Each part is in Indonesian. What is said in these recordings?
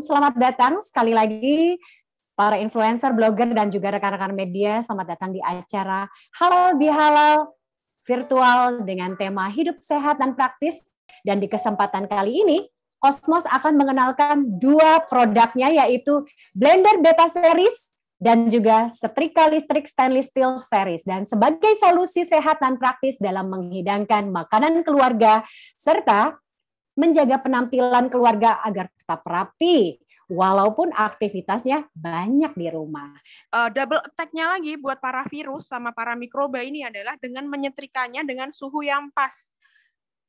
selamat datang sekali lagi para influencer, blogger, dan juga rekan-rekan media. Selamat datang di acara Halal Bihalal virtual dengan tema hidup sehat dan praktis. Dan di kesempatan kali ini, Cosmos akan mengenalkan dua produknya yaitu blender beta series dan juga setrika listrik stainless steel series dan sebagai solusi sehat dan praktis dalam menghidangkan makanan keluarga serta menjaga penampilan keluarga agar tetap rapi walaupun aktivitasnya banyak di rumah. Uh, double attack-nya lagi buat para virus sama para mikroba ini adalah dengan menyetrikanya dengan suhu yang pas.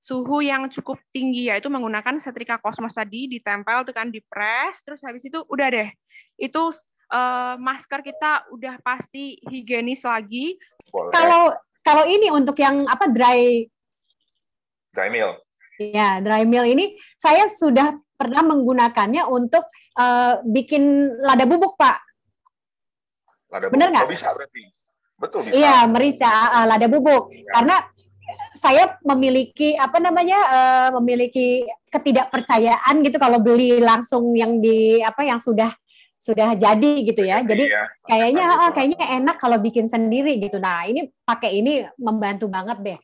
Suhu yang cukup tinggi yaitu menggunakan setrika kosmos tadi ditempel tekan di press terus habis itu udah deh. Itu uh, masker kita udah pasti higienis lagi. Boleh. Kalau kalau ini untuk yang apa dry dry meal. Ya, dry meal ini saya sudah pernah menggunakannya untuk uh, bikin lada bubuk, Pak. Lada bubuk. Benar nggak? Oh, bisa berarti. Betul bisa. Iya, merica uh, lada bubuk. Ya. Karena saya memiliki apa namanya uh, memiliki ketidakpercayaan gitu kalau beli langsung yang di apa yang sudah sudah jadi gitu ya. Jadi ya, kayaknya uh, kayaknya enak kalau bikin sendiri gitu. Nah, ini pakai ini membantu banget deh.